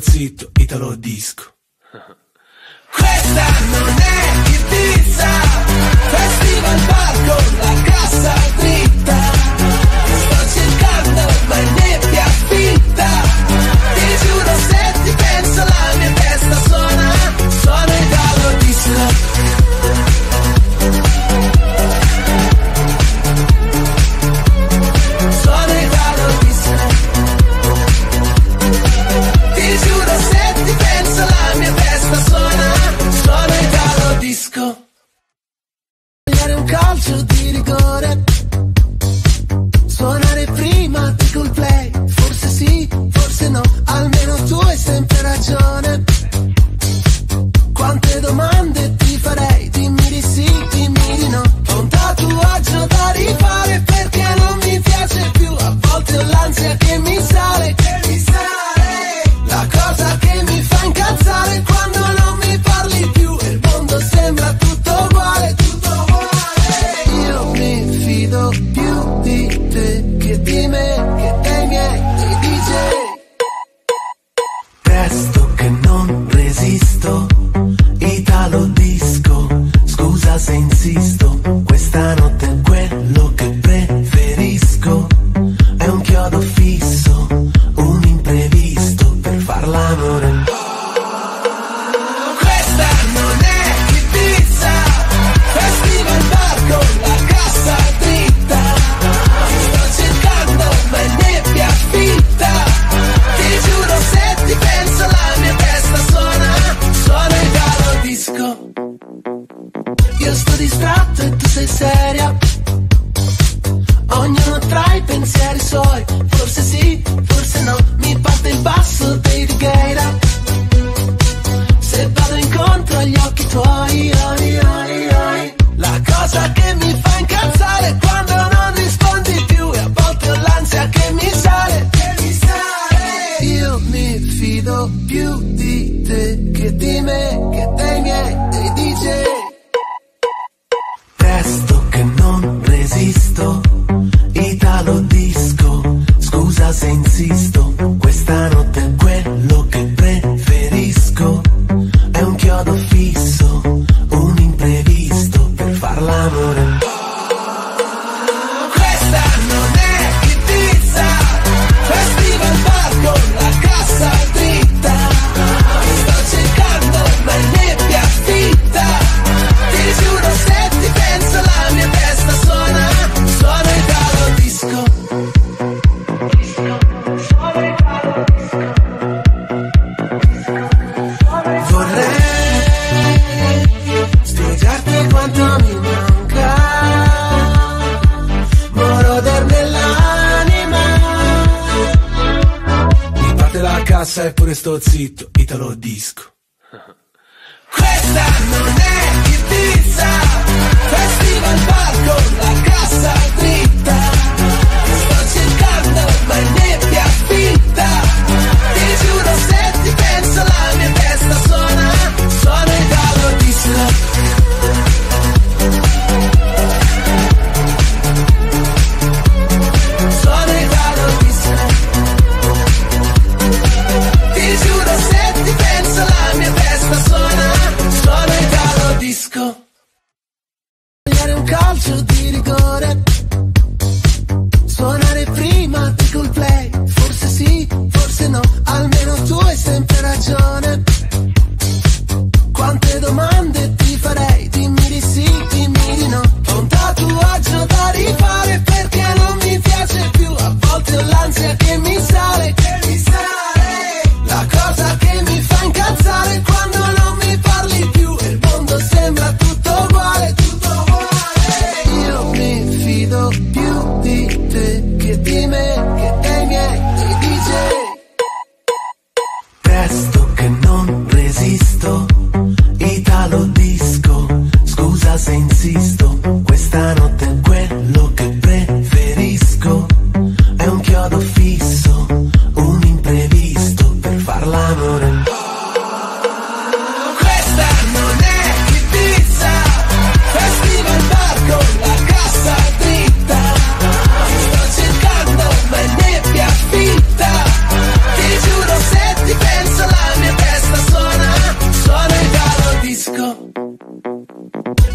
zitto. più di te che di me, che dei miei, dei DJ. sto zitto, italo disco.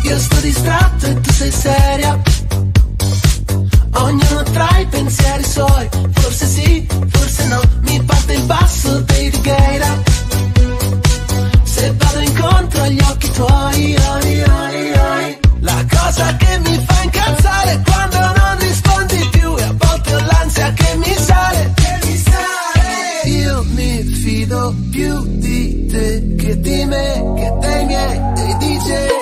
Io sto distratto e tu sei seria Ognuno tra i pensieri suoi Forse sì, forse no Mi parte il basso dei Righeira Se vado incontro agli occhi tuoi ai, ai, ai. La cosa che mi fa incazzare è quando non rispondi più E a volte ho l'ansia che mi sale, che mi sale. Io mi fido più di te che di me, che dei miei, dei DJ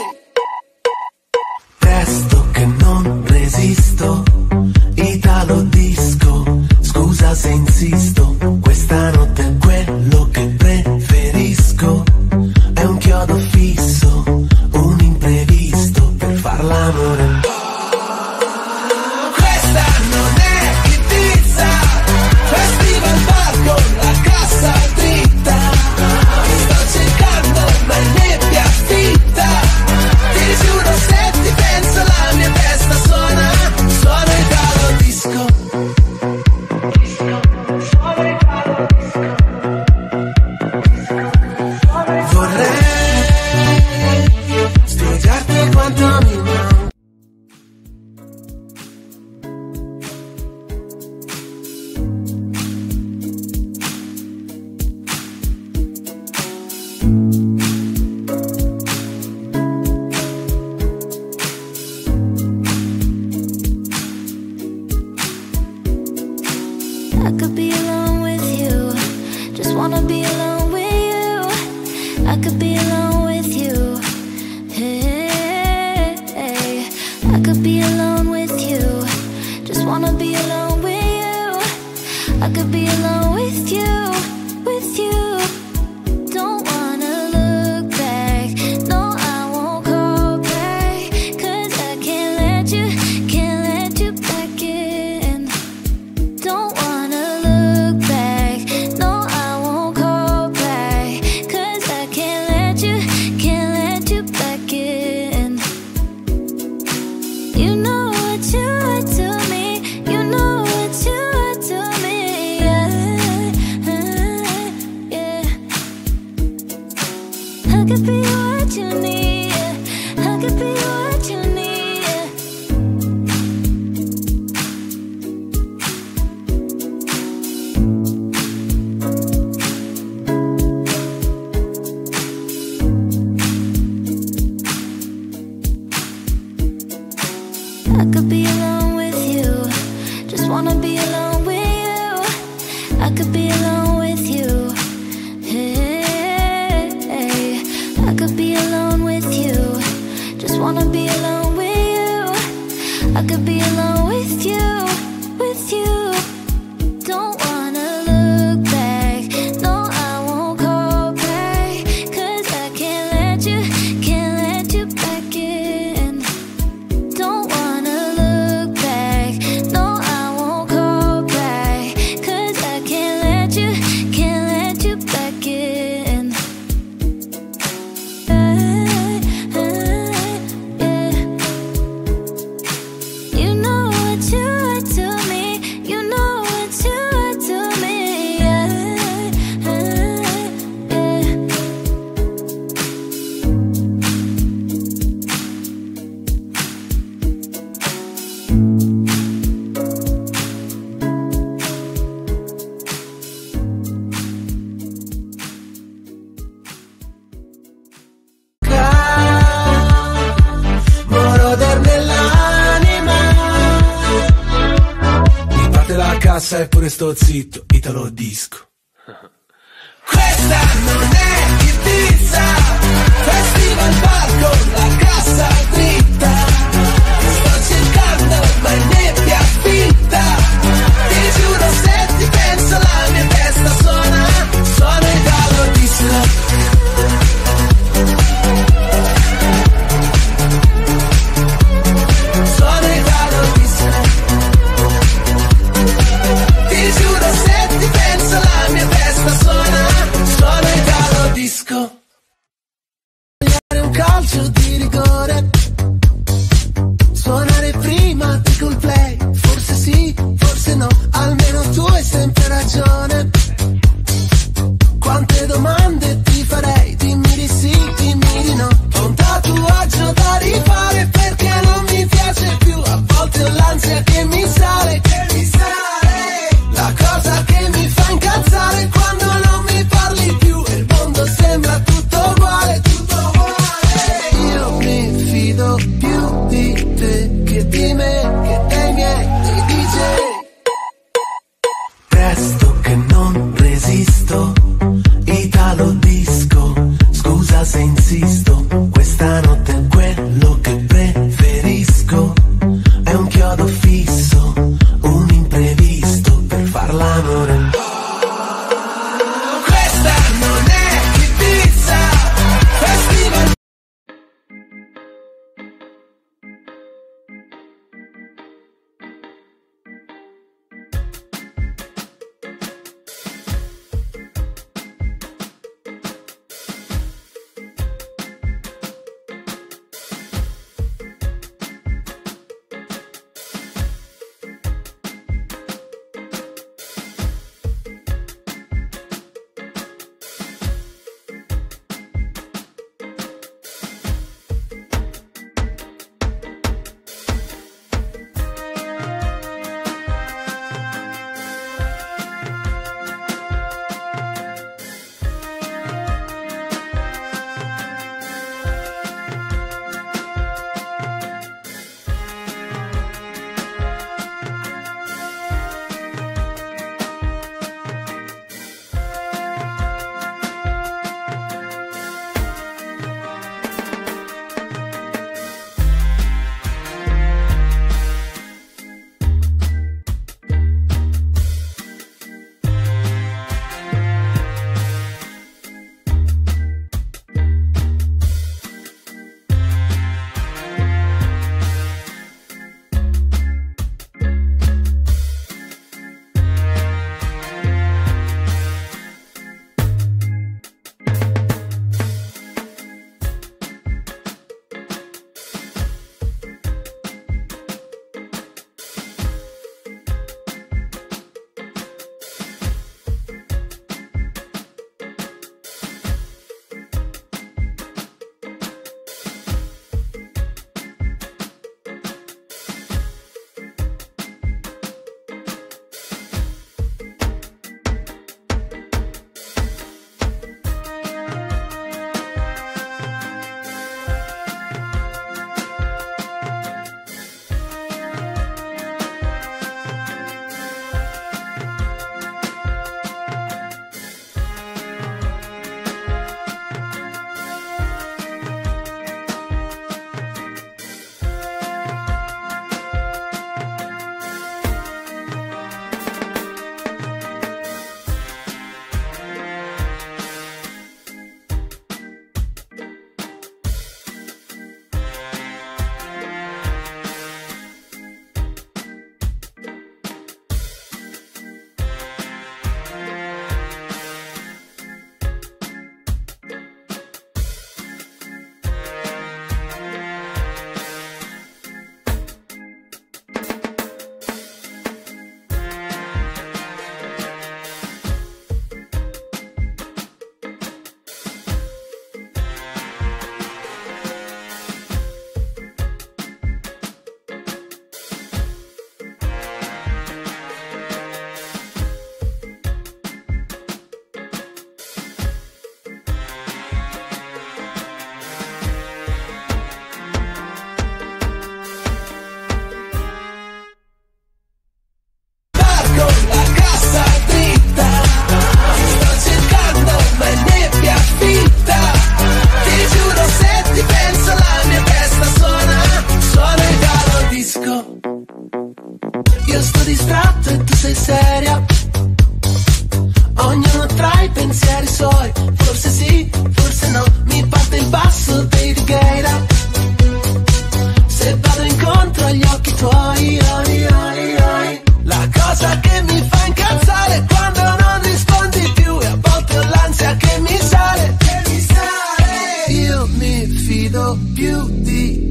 I could be alone with you. Just wanna be alone with you. I could be alone with you. Hey. I could be alone with you. Just wanna be alone with you. I could be alone. Sto zitto, Italo disco. Questa non è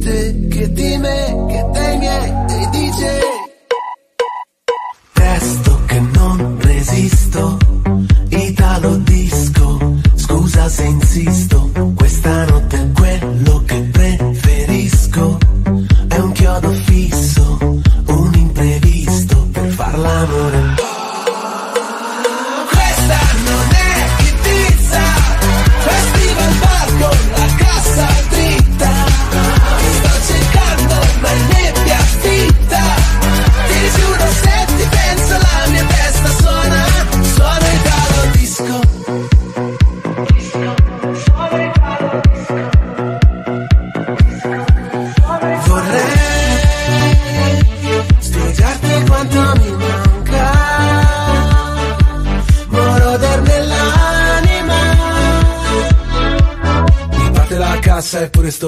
dijiste que dime que te miente y dice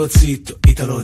zitto, Italo